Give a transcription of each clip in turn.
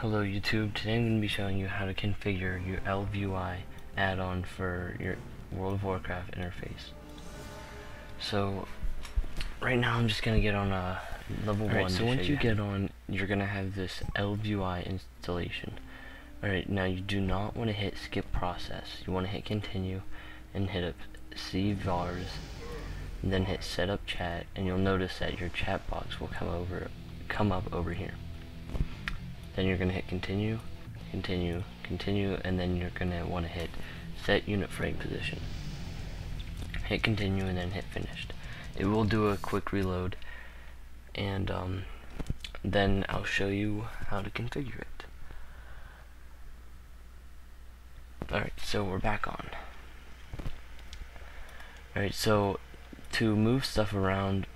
Hello YouTube, today I'm going to be showing you how to configure your ElvUI add-on for your World of Warcraft interface. So, right now I'm just going to get on a level 1 so once you get on, you're going to have this ElvUI installation. Alright, now you do not want to hit skip process. You want to hit continue and hit up CVars, then hit setup chat, and you'll notice that your chat box will come over, come up over here then you're going to hit continue, continue, continue, and then you're going to want to hit set unit frame position. Hit continue and then hit finished. It will do a quick reload and um, then I'll show you how to configure it. Alright, so we're back on. Alright, so to move stuff around,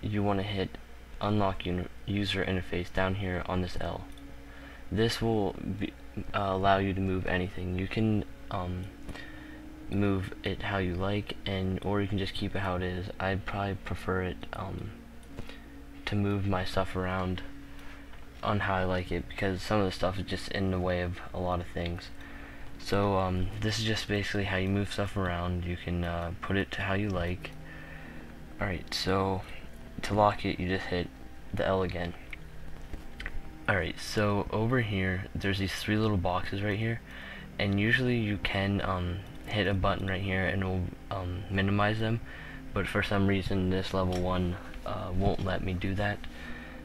you want to hit unlock user interface down here on this L. This will be, uh, allow you to move anything. You can um, move it how you like, and or you can just keep it how it is. I'd probably prefer it um, to move my stuff around on how I like it because some of the stuff is just in the way of a lot of things. So um, this is just basically how you move stuff around. You can uh, put it to how you like. Alright, so to lock it, you just hit the L again. Alright, so over here, there's these three little boxes right here, and usually you can um, hit a button right here and it will um, minimize them, but for some reason this level 1 uh, won't let me do that.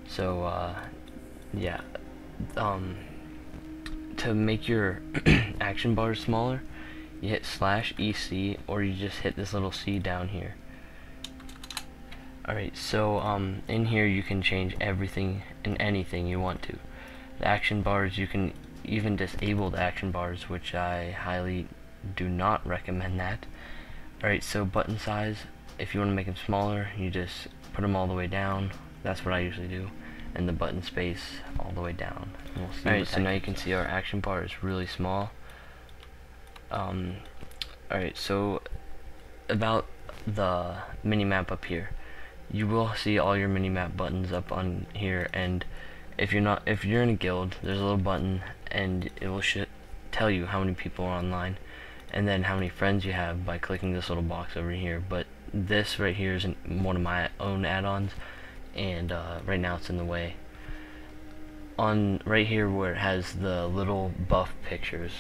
So, uh, yeah, um, to make your action bars smaller, you hit slash EC, or you just hit this little C down here. Alright, so um, in here you can change everything and anything you want to. The action bars, you can even disable the action bars, which I highly do not recommend that. Alright, so button size, if you want to make them smaller, you just put them all the way down. That's what I usually do. And the button space all the way down. We'll Alright, so now you can see our action bar is really small. Um, Alright, so about the mini map up here you will see all your mini-map buttons up on here and if you're not if you're in a guild there's a little button and it will tell you how many people are online and then how many friends you have by clicking this little box over here. But this right here is one of my own add-ons and uh, right now it's in the way. On right here where it has the little buff pictures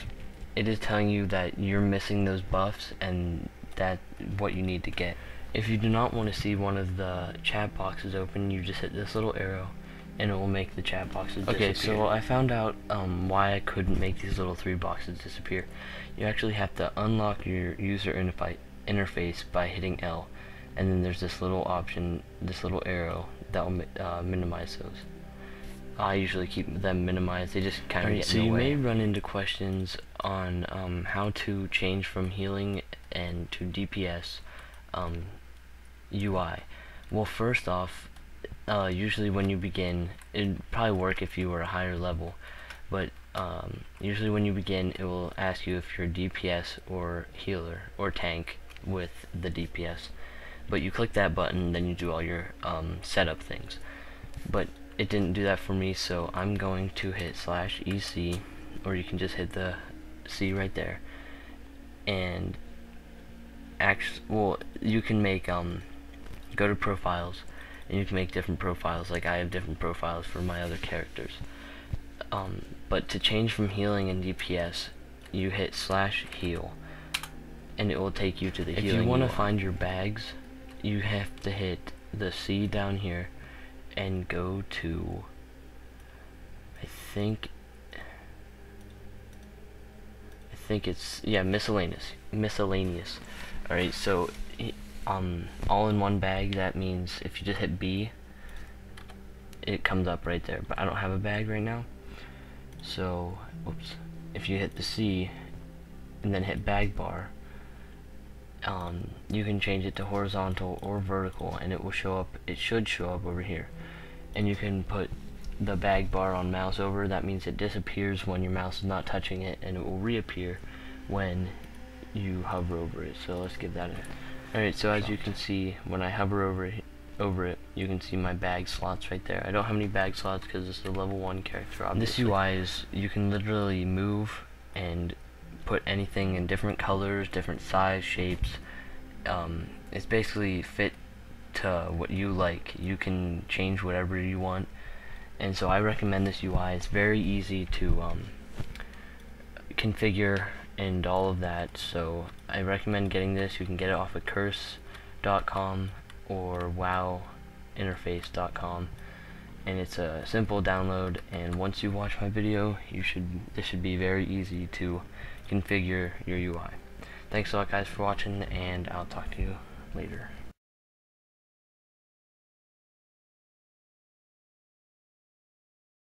it is telling you that you're missing those buffs and that what you need to get if you do not want to see one of the chat boxes open, you just hit this little arrow and it will make the chat boxes okay, disappear. Okay, so I found out um, why I couldn't make these little three boxes disappear. You actually have to unlock your user interface by hitting L. And then there's this little option, this little arrow that will uh, minimize those. I usually keep them minimized. They just kind of right, get So you way. may run into questions on um, how to change from healing and to DPS um, UI? Well, first off, uh, usually when you begin, it'd probably work if you were a higher level, but um, usually when you begin, it will ask you if you're DPS or healer or tank with the DPS. But you click that button, then you do all your um, setup things. But it didn't do that for me, so I'm going to hit slash EC, or you can just hit the C right there, and actually, well, you can make um go to profiles and you can make different profiles like I have different profiles for my other characters. Um, but to change from healing and DPS you hit slash heal and it will take you to the if healing if you want to find your bags you have to hit the C down here and go to I think I think it's yeah miscellaneous miscellaneous alright so um, all in one bag, that means if you just hit B, it comes up right there. But I don't have a bag right now. So, oops. If you hit the C and then hit bag bar, um, you can change it to horizontal or vertical and it will show up, it should show up over here. And you can put the bag bar on mouse over, that means it disappears when your mouse is not touching it and it will reappear when you hover over it. So let's give that a Alright, so as you can see, when I hover over over it, you can see my bag slots right there. I don't have any bag slots because this is a level 1 character, obviously. This UI is, you can literally move and put anything in different colors, different size, shapes. Um, it's basically fit to what you like. You can change whatever you want. And so I recommend this UI. It's very easy to um, configure and all of that. So I recommend getting this. You can get it off of curse.com or wowinterface.com and it's a simple download and once you watch my video you should this should be very easy to configure your UI. Thanks a lot guys for watching and I'll talk to you later.